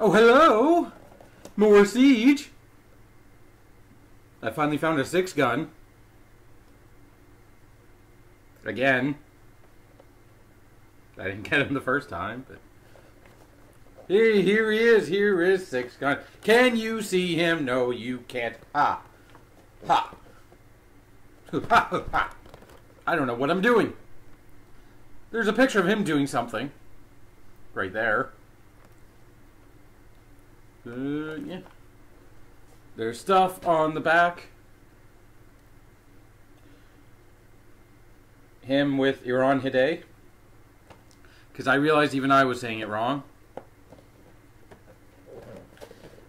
Oh, hello! More siege! I finally found a six gun. Again. I didn't get him the first time, but. Here, here he is. Here is six gun. Can you see him? No, you can't. Ha. Ha. Ha, ha, ha. I don't know what I'm doing. There's a picture of him doing something. Right there. Uh, yeah. There's stuff on the back. Him with Ironhide. Because I realized even I was saying it wrong.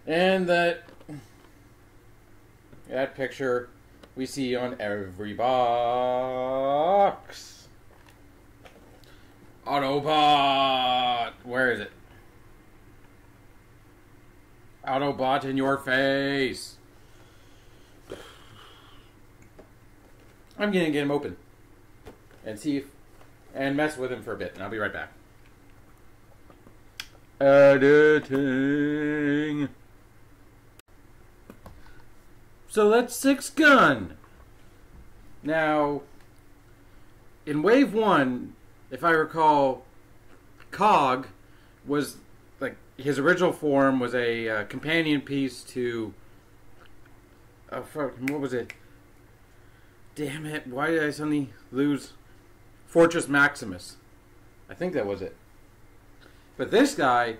And that that picture we see on every box. Autobot! Where is it? Autobot in your face! I'm gonna get him open and see if and mess with him for a bit, and I'll be right back. Editing. So that's six gun. Now, in wave one, if I recall, Cog was his original form was a uh, companion piece to. Uh, what was it? Damn it! Why did I suddenly lose Fortress Maximus? I think that was it. But this guy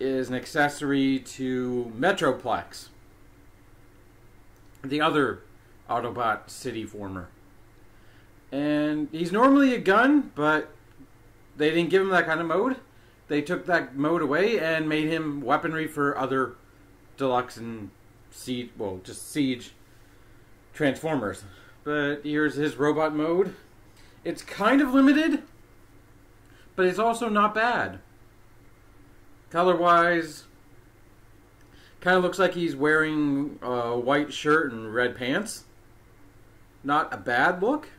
is an accessory to Metroplex, the other Autobot city former. And he's normally a gun, but they didn't give him that kind of mode. They took that mode away and made him weaponry for other deluxe and siege, well, just siege transformers. But here's his robot mode. It's kind of limited, but it's also not bad. Color wise, kind of looks like he's wearing a white shirt and red pants. Not a bad look.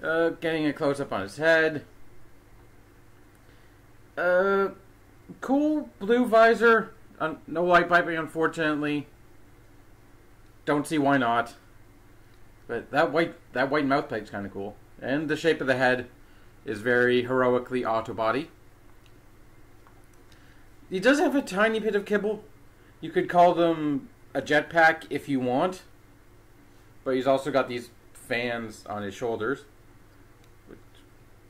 Uh, getting a close up on his head. Uh, cool blue visor. No light piping, unfortunately. Don't see why not. But that white that white mouth plate's kind of cool, and the shape of the head is very heroically Autobody. He does have a tiny bit of kibble. You could call them a jetpack if you want, but he's also got these fans on his shoulders, which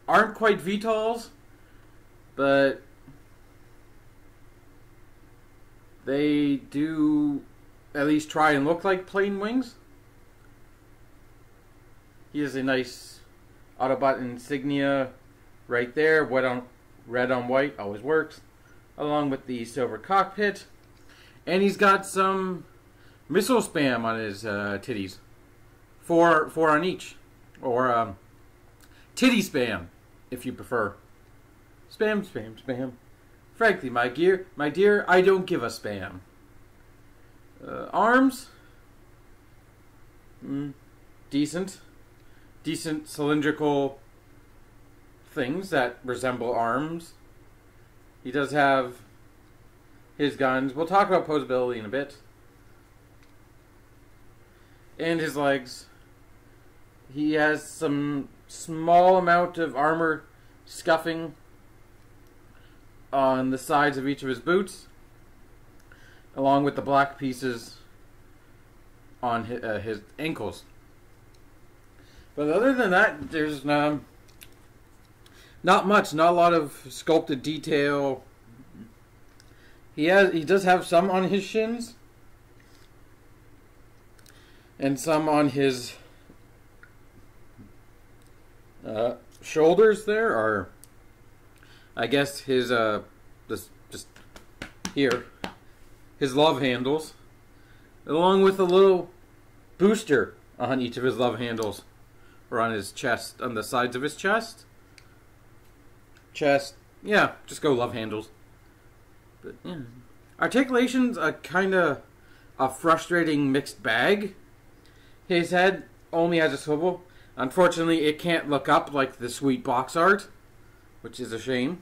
aren't quite VTOLs, but they do at least try and look like plane wings. He has a nice Autobot insignia right there. On red on white always works, along with the silver cockpit, and he's got some missile spam on his uh, titties, four four on each, or um, titty spam if you prefer. Spam, spam, spam. Frankly, my dear, my dear, I don't give a spam. Uh, arms, mm, decent decent cylindrical things that resemble arms. He does have his guns. We'll talk about posability in a bit. And his legs. He has some small amount of armor scuffing on the sides of each of his boots, along with the black pieces on his, uh, his ankles. But other than that, there's um, not much. Not a lot of sculpted detail. He has he does have some on his shins, and some on his uh, shoulders. There are, I guess, his uh, this just here, his love handles, along with a little booster on each of his love handles or on his chest, on the sides of his chest. Chest, yeah, just go love handles. But yeah, articulation's a kind of a frustrating mixed bag. His head only has a swivel. Unfortunately, it can't look up like the sweet box art, which is a shame.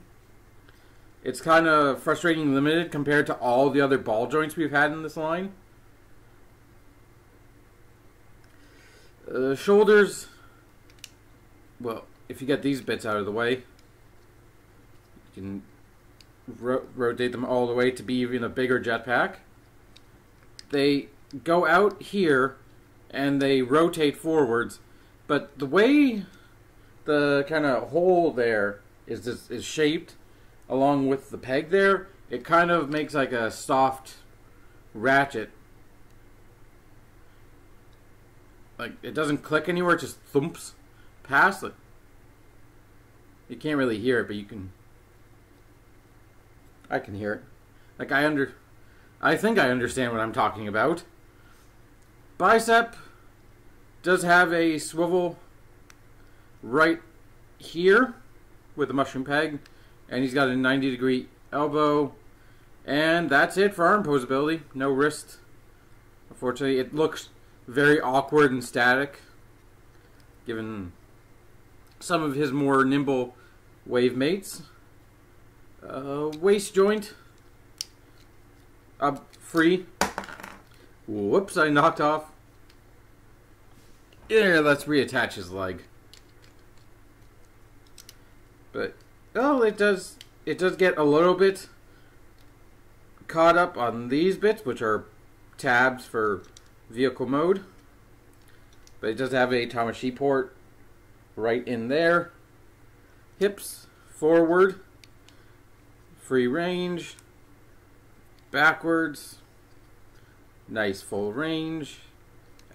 It's kind of frustrating limited compared to all the other ball joints we've had in this line. Uh, shoulders, well, if you get these bits out of the way, you can ro rotate them all the way to be even a bigger jetpack. They go out here and they rotate forwards, but the way the kind of hole there is is shaped along with the peg there, it kind of makes like a soft ratchet. Like it doesn't click anywhere, it just thumps past it. You can't really hear it, but you can I can hear it. Like I under I think I understand what I'm talking about. Bicep does have a swivel right here with the mushroom peg, and he's got a 90 degree elbow, and that's it for arm posability. No wrist. Unfortunately, it looks very awkward and static, given some of his more nimble wave mates. Uh, waist joint up free. Whoops, I knocked off. Yeah, let's reattach his leg. But oh, it does it does get a little bit caught up on these bits, which are tabs for vehicle mode. But it does have a Tamashii port right in there. Hips forward, free range, backwards, nice full range,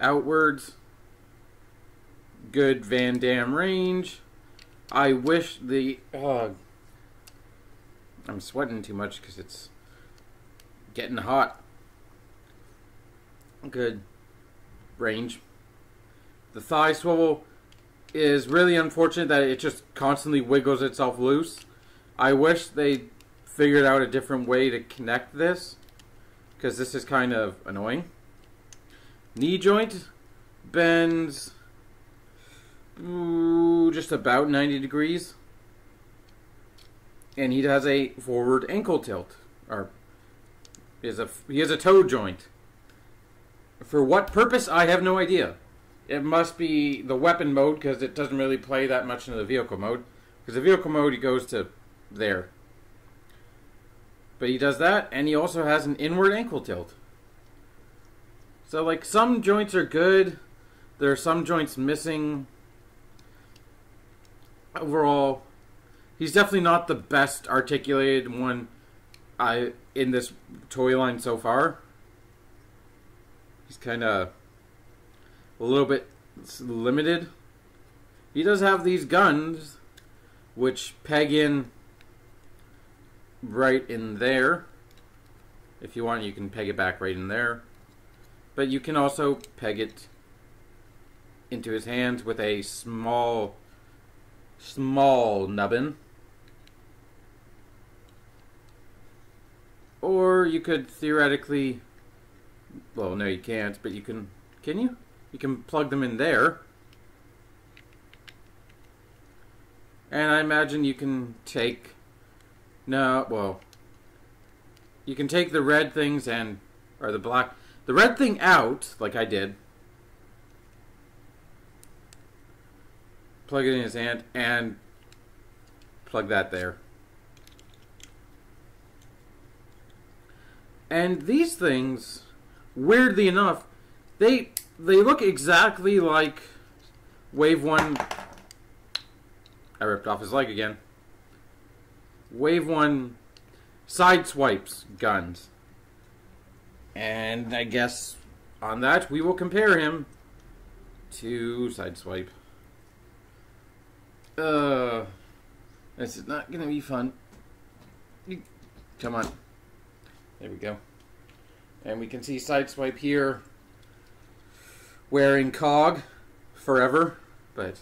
outwards, good Van Damme range. I wish the. Uh, I'm sweating too much because it's getting hot. Good range. The thigh swivel is really unfortunate that it just constantly wiggles itself loose. I wish they figured out a different way to connect this because this is kind of annoying. Knee joint bends ooh, just about 90 degrees. And he has a forward ankle tilt. Or is a he has a toe joint. For what purpose, I have no idea. It must be the weapon mode because it doesn't really play that much in the vehicle mode. Because the vehicle mode, he goes to there. But he does that, and he also has an inward ankle tilt. So, like, some joints are good. There are some joints missing overall, he's definitely not the best articulated one I in this toy line so far. He's kind of a little bit limited. He does have these guns, which peg in right in there. If you want, you can peg it back right in there. But you can also peg it into his hands with a small small nubbin. Or you could theoretically, well, no, you can't, but you can, can you? You can plug them in there. And I imagine you can take, no, well, you can take the red things and, or the black, the red thing out, like I did, plug it in his hand, and plug that there. And these things, weirdly enough, they they look exactly like Wave 1 I ripped off his leg again. Wave 1 Sideswipe's guns. And I guess on that we will compare him to Sideswipe. Uh, this is not going to be fun. Come on. There we go. And we can see Sideswipe here wearing cog forever, but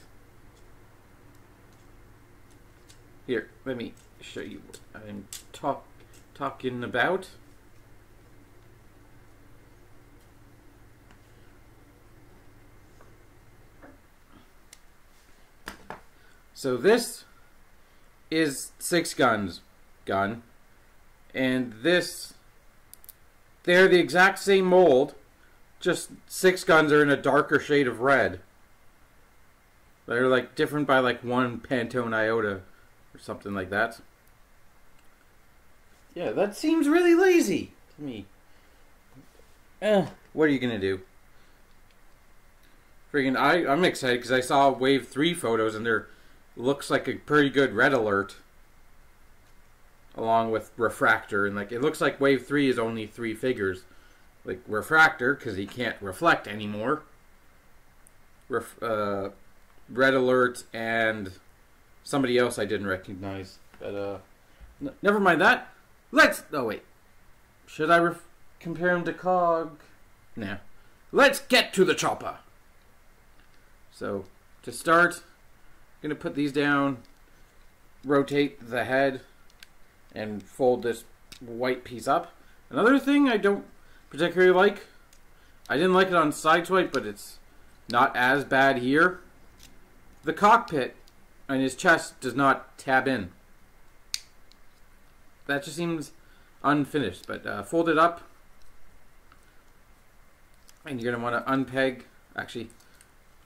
here, let me show you what I'm talk talking about. So this is six guns gun. And this, they're the exact same mold, just six guns are in a darker shade of red. They're like different by like one Pantone iota or something like that. Yeah, that seems really lazy to me. Eh, what are you gonna do? Freaking, I I'm excited because I saw Wave Three photos and there looks like a pretty good red alert, along with Refraktor, and like it looks like Wave Three is only three figures, like Refraktor because he can't reflect anymore. Ref, uh, red alert and somebody else I didn't recognize, but uh, never mind that. Let's. Oh wait, should I ref- compare him to Cog? Nah. Let's get to the chopper. So to start, I'm gonna put these down, rotate the head, and fold this white piece up. Another thing I don't particularly like, I didn't like it on Sideswipe, but it's not as bad here. The cockpit and his chest does not tab in. That just seems unfinished, but uh, fold it up. And you're going to want to unpeg, actually,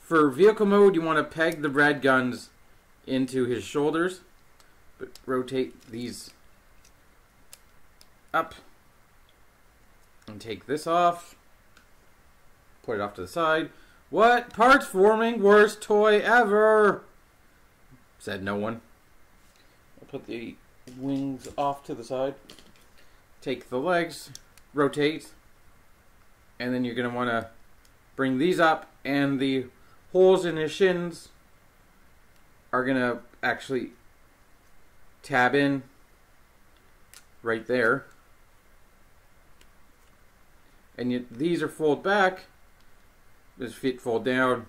for vehicle mode, you want to peg the red guns into his shoulders, but rotate these up and take this off. Put it off to the side. What? Parts forming? Worst toy ever! Said no one. I'll put the wings off to the side. Take the legs, rotate, and then you're going to want to bring these up, and the holes in his shins are going to actually tab in right there. And you, these are fold back. This feet fold down.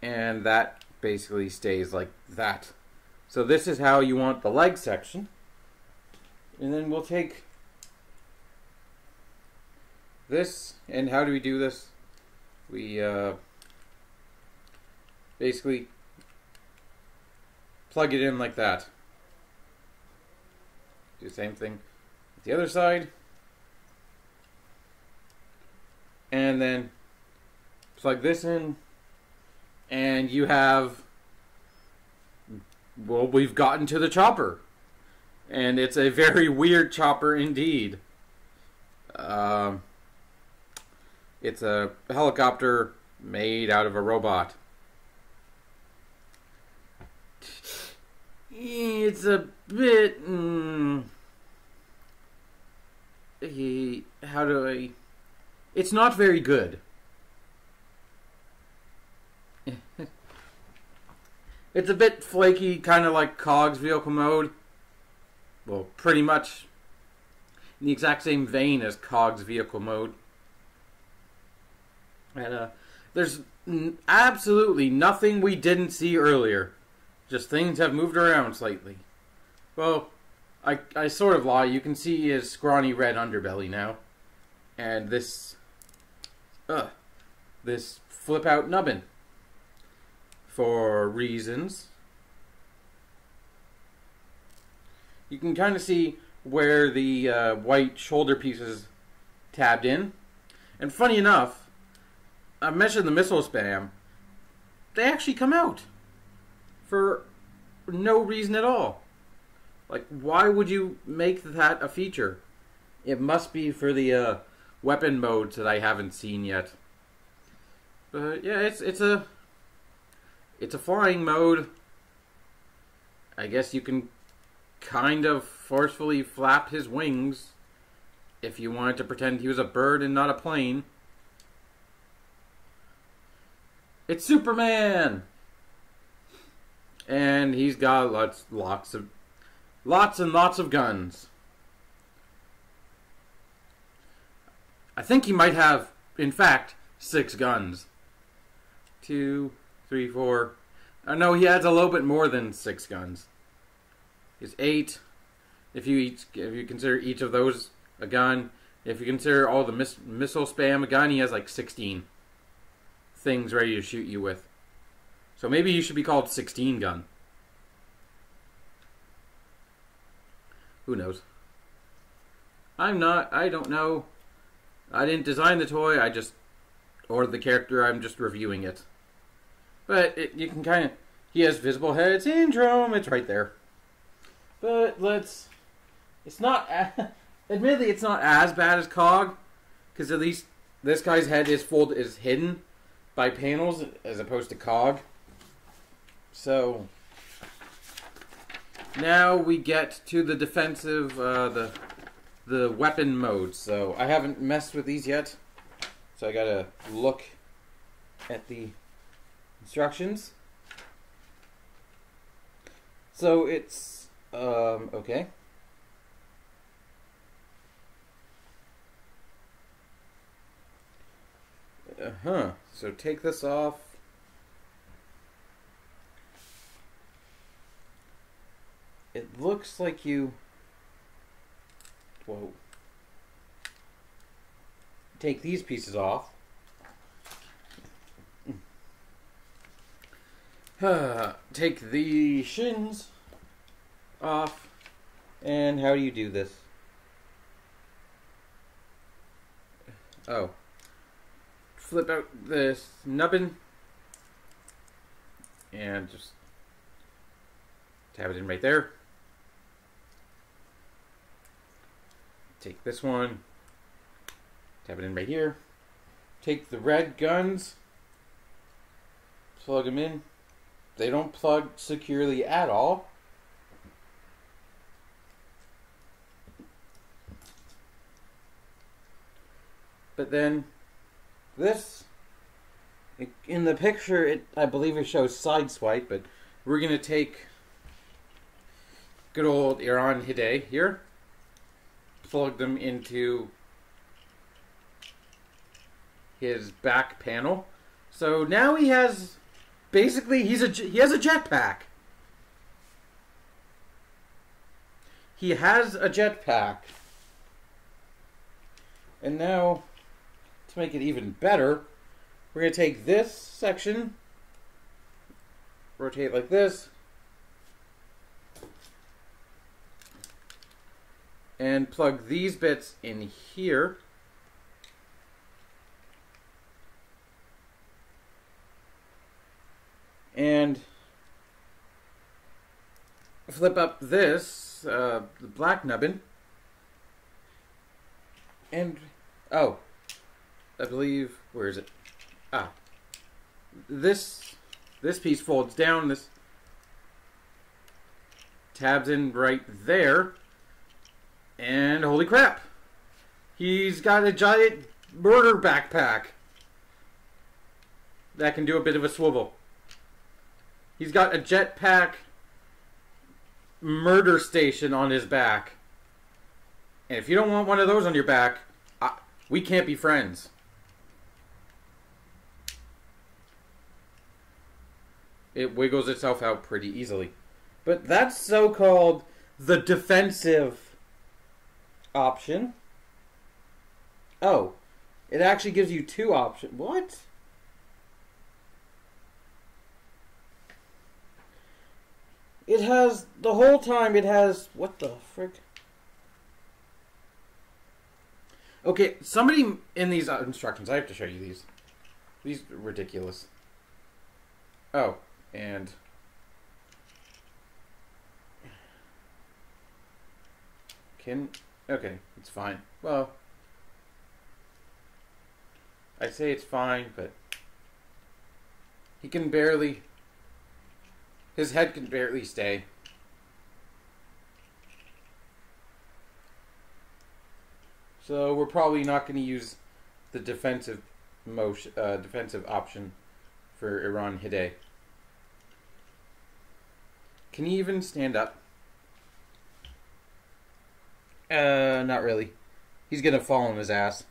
And that basically stays like that. So this is how you want the leg section. And then we'll take this, and how do we do this? We uh, basically plug it in like that. Do the same thing the other side. And then plug this in, and you have. Well, we've gotten to the chopper. And it's a very weird chopper indeed. Um, it's a helicopter made out of a robot. It's a bit. Mm, he, how do I. It's not very good. it's a bit flaky, kind of like Cog's vehicle mode. Well, pretty much in the exact same vein as Cog's vehicle mode. And uh, there's absolutely nothing we didn't see earlier. Just things have moved around slightly. Well, I, I sort of lie. You can see his scrawny red underbelly now. And this. Uh, this flip out nubbin. For reasons. You can kind of see where the uh, white shoulder pieces tabbed in. And funny enough, I mentioned the missile spam. They actually come out for no reason at all. Like, why would you make that a feature? It must be for the uh, weapon modes that I haven't seen yet. But yeah, it's it's a it's a flying mode. I guess you can kind of forcefully flap his wings if you wanted to pretend he was a bird and not a plane. It's Superman! And he's got lots lots of lots and lots of guns. I think he might have, in fact, six guns. Two, three, four. Uh, know he has a little bit more than six guns. He's eight. If you each, if you consider each of those a gun, if you consider all the miss, missile spam a gun, he has like sixteen things ready to shoot you with. So maybe you should be called 16 gun. Who knows? I'm not. I don't know. I didn't design the toy. I just or the character. I'm just reviewing it. But it, you can kind of. He has visible head syndrome. It's right there. But let's. It's not. Admittedly, it's not as bad as Cog, because at least this guy's head is fold is hidden by panels as opposed to Cog. So now we get to the defensive, uh, the the weapon mode. So I haven't messed with these yet, so I gotta look at the instructions. So it's um, okay. Uh huh. So take this off. It looks like you. Whoa. Take these pieces off. Take the shins off. And how do you do this? Oh. Flip out this nubbin. And just tab it in right there. Take this one. tap it in right here. Take the red guns. Plug them in. They don't plug securely at all. But then this in the picture it I believe it shows Sideswipe, but we're gonna take good old Ironhide here, plug them into his back panel. So now he has basically he's a he has a jetpack. He has a jetpack. And now to make it even better, we're going to take this section rotate like this and plug these bits in here. And flip up this, uh, the black nubbin, and, oh, I believe, where is it? Ah, this, this piece folds down, this tabs in right there, and holy crap, he's got a giant murder backpack that can do a bit of a swivel. He's got a jetpack murder station on his back. And if you don't want one of those on your back, I, we can't be friends. It wiggles itself out pretty easily. But that's so called the defensive option. Oh, it actually gives you two options. What? It has the whole time. It has what the frick? Okay, somebody in these uh, instructions. I have to show you these. These are ridiculous. Oh, and can okay, it's fine. Well, I say it's fine, but he can barely his head can barely stay. So we're probably not going to use the defensive motion, uh, defensive option for Ironhide. Can he even stand up? Uh, not really. He's gonna fall on his ass.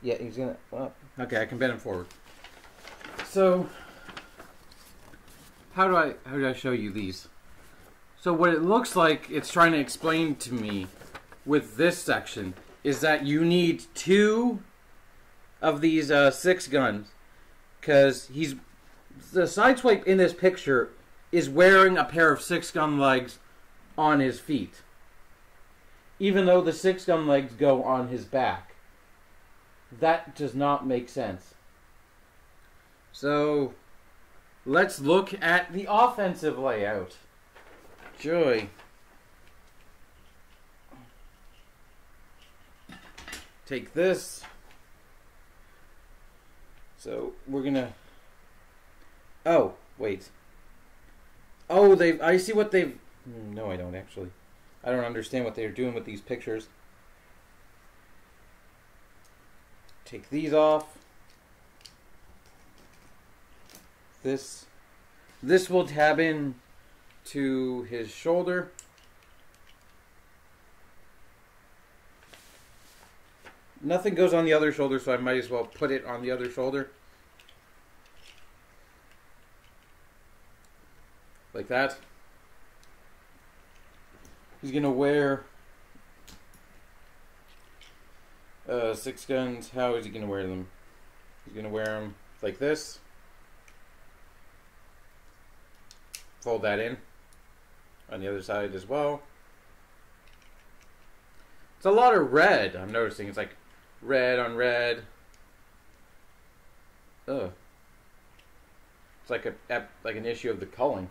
Yeah, he's gonna. Well, okay, I can bend him forward. So, how do I how do I show you these? So what it looks like it's trying to explain to me with this section is that you need two of these uh, six guns because he's the sideswipe in this picture is wearing a pair of six gun legs on his feet, even though the six gun legs go on his back. That does not make sense. So, let's look at the offensive layout. Joy. Take this. So, we're gonna. Oh, wait. Oh, they've. I see what they've. hmm, No, I don't actually. I don't understand what they're doing with these pictures. Take these off. This. This will tab in to his shoulder. Nothing goes on the other shoulder, so I might as well put it on the other shoulder. Like that. He's gonna wear uh, six guns. How is he gonna wear them? He's gonna wear them like this. Fold that in on the other side as well. It's a lot of red. I'm noticing it's like red on red. Ugh. It's like a like an issue of the culling.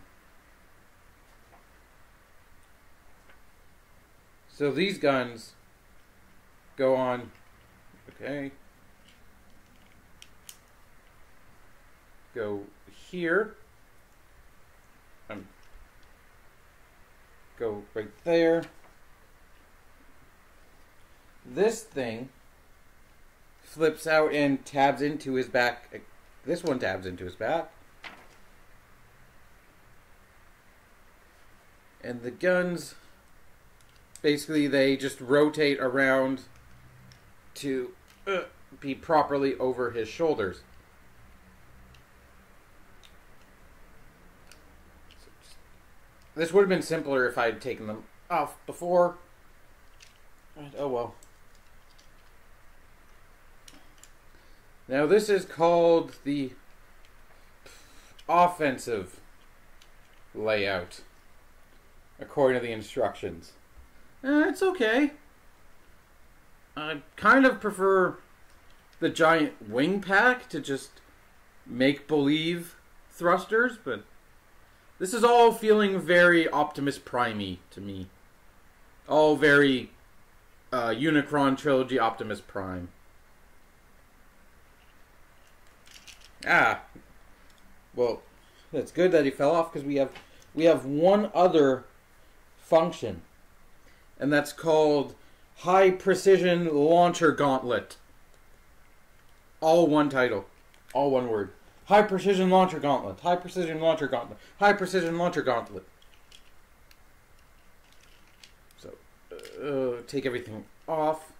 So these guns go on. Okay. Go here. Um, go right there. This thing flips out and tabs into his back. This one tabs into his back. And the guns basically they just rotate around to uh, be properly over his shoulders. This would have been simpler if I had taken them off before. Oh well. Now this is called the offensive layout, according to the instructions. Eh, it's okay. I kind of prefer the giant wing pack to just make believe thrusters, but this is all feeling very Optimus Primey to me. All very uh, Unicron trilogy Optimus Prime. Ah, well, that's good that he fell off because we have we have one other function, and that's called High Precision Launcher Gauntlet. All one title, all one word. High Precision Launcher Gauntlet. High Precision Launcher Gauntlet. High Precision Launcher Gauntlet. So, uh, take everything off.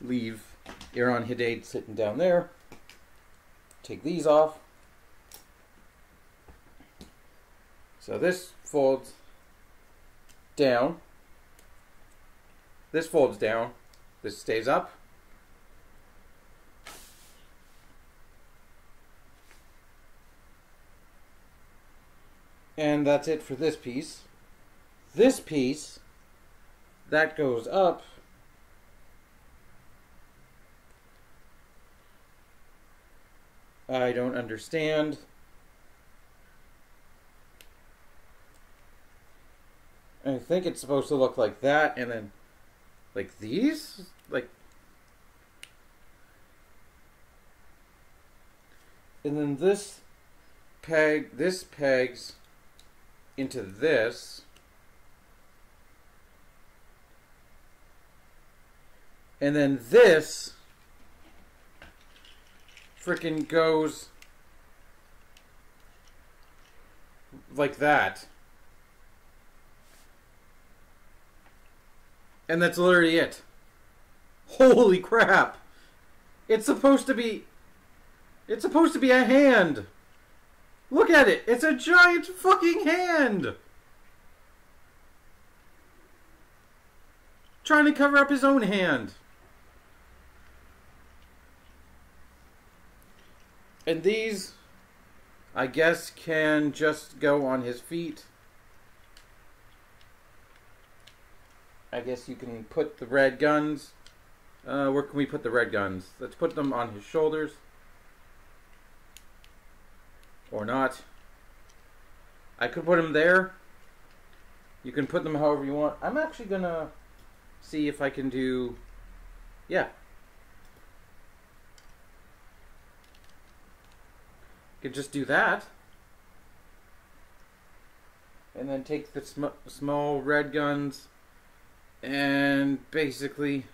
Leave Ironhide sitting down there. Take these off. So this folds down. This folds down. This stays up. And that's it for this piece. This piece, that goes up. I don't understand. I think it's supposed to look like that, and then like these, like, and then this peg, this pegs into this, and then this freaking goes like that. And that's literally it. Holy crap. It's supposed to be It's supposed to be a hand. Look at it. It's a giant fucking hand. Trying to cover up his own hand. And these I guess can just go on his feet. I guess you can put the red guns. Uh, where can we put the red guns? Let's put them on his shoulders. Or not. I could put them there. You can put them however you want. I'm actually gonna see if I can do. Yeah. Could just do that. And then take the sm small red guns and basically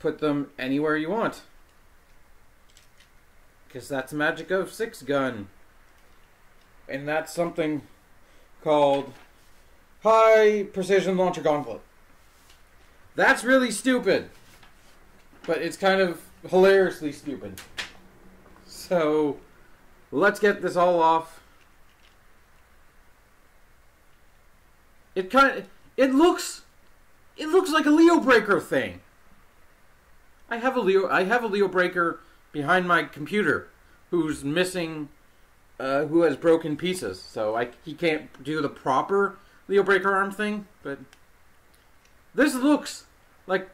put them anywhere you want. Because that's magic of six gun. And that's something called High Precision Launcher Gauntlet. That's really stupid. But it's kind of hilariously stupid. So, let's get this all off. It kind of, it looks it looks like a Leo Breaker thing. I have a Leo I have a Leo Breaker behind my computer who's missing uh, who has broken pieces. So I he can't do the proper Leo Breaker arm thing, but this looks like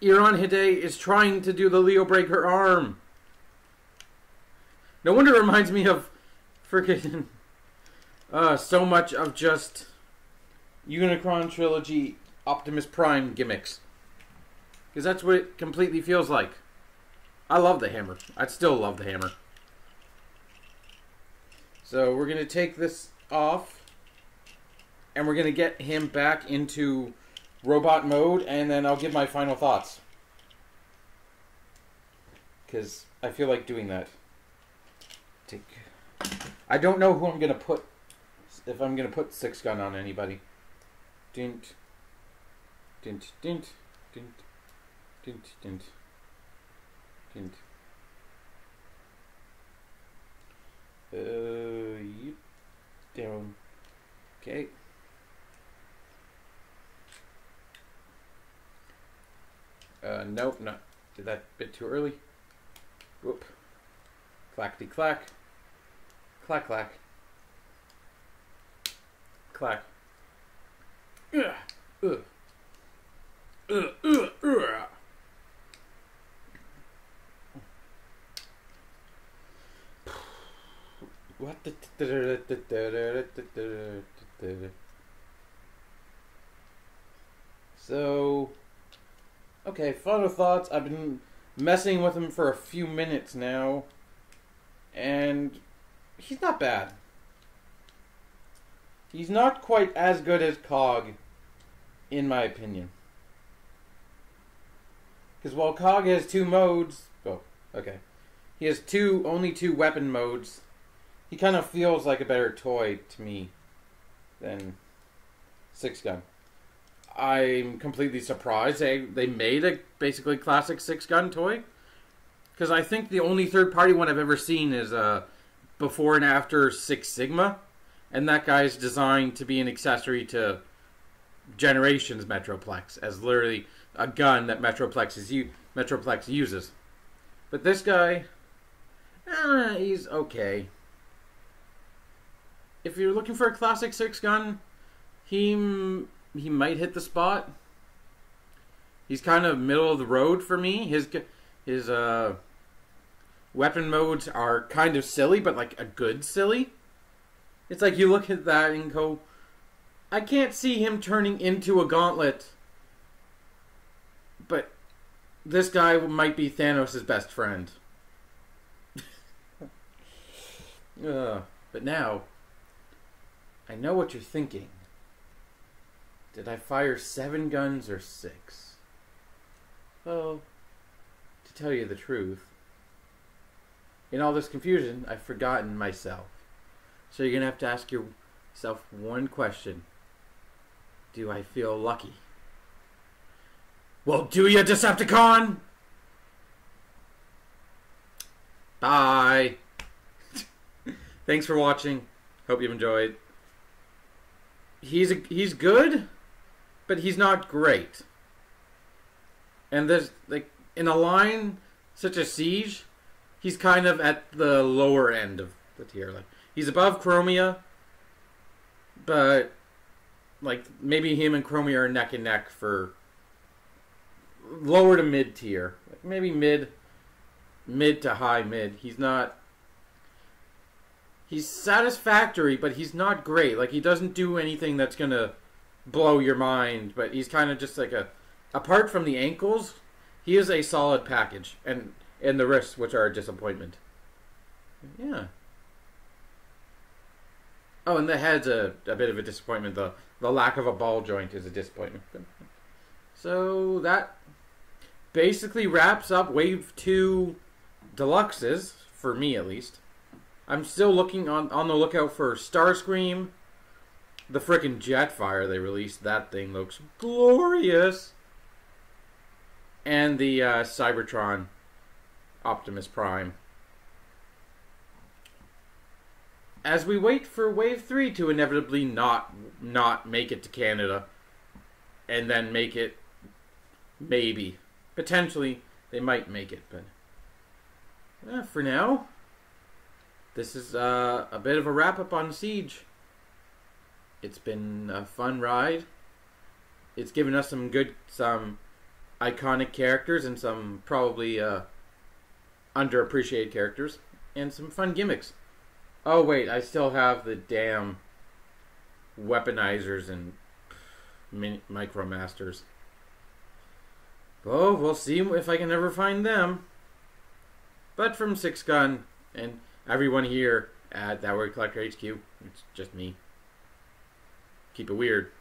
Ironhide is trying to do the Leo Breaker arm. No wonder it reminds me of freaking uh, so much of just Unicron trilogy Optimus Prime gimmicks. Because that's what it completely feels like. I love the hammer. I still love the hammer. So we're going to take this off. And we're going to get him back into robot mode. And then I'll give my final thoughts. Because I feel like doing that. Take. I don't know who I'm going to put. If I'm going to put six gun on anybody. Dint. Dint. Dint. Dint. Dint. Dint. Dint. Uh, you down. Okay. Uh, nope, not. Did that bit too early. Whoop. Clackety clack. Clack clack. Clack. Ugh. Ugh. Ugh. Ugh. What the So okay, final thoughts. I've been messing with him for a few minutes now and he's not bad. He's not quite as good as Cog in my opinion. Because while Cog has two modes, oh, okay. He has two only two weapon modes he kind of feels like a better toy to me than Six Gun. I'm completely surprised they they made a basically classic Six Gun toy because I think the only third party one I've ever seen is uh, before and after Six Sigma, and that guy's designed to be an accessory to Generations Metroplex as literally a gun that Metroplex is u- Metroplex uses. But this guy, eh, he's okay if you're looking for a classic six gun, he he might hit the spot. He's kind of middle of the road for me. His his uh, weapon modes are kind of silly, but like a good silly. It's like you look at that and go, I can't see him turning into a gauntlet. But this guy might be Thanos' best friend. uh, but now I know what you're thinking. Did I fire seven guns or six? Well, to tell you the truth, in all this confusion, I've forgotten myself. So you're going to have to ask yourself one question Do I feel lucky? Well, do you, Decepticon? Bye. Thanks for watching. Hope you've enjoyed he's a, he's good, but he's not great. And there's like in a line such as Siege, he's kind of at the lower end of the tier. Like he's above Chromia, but like maybe him and Chromia are neck and neck for lower to mid tier. Maybe mid mid to high mid. He's not he's satisfactory, but he's not great. Like he doesn't do anything that's gonna blow your mind, but he's kind of just like a apart from the ankles, he is a solid package. And and the wrists, which are a disappointment. Yeah. Oh, and the head's a, a bit of a disappointment. The the lack of a ball joint is a disappointment. So that basically wraps up Wave Two Deluxes for me, at least. I'm still looking on on the lookout for Starscream. The frickin' Jetfire they released. That thing looks glorious. And the uh, Cybertron Optimus Prime. As we wait for Wave 3 to inevitably not not make it to Canada and then make it maybe potentially they might make it but for now this is uh, a bit of a wrap up on Siege. It's been a fun ride. It's given us some good, some iconic characters and some probably uh, underappreciated characters and some fun gimmicks. Oh wait, I still have the damn weaponizers and mini- micromasters. Oh, we'll see if I can ever find them. But from Six Gun and everyone here at That Weird Collector HQ, it's just me. Keep it weird.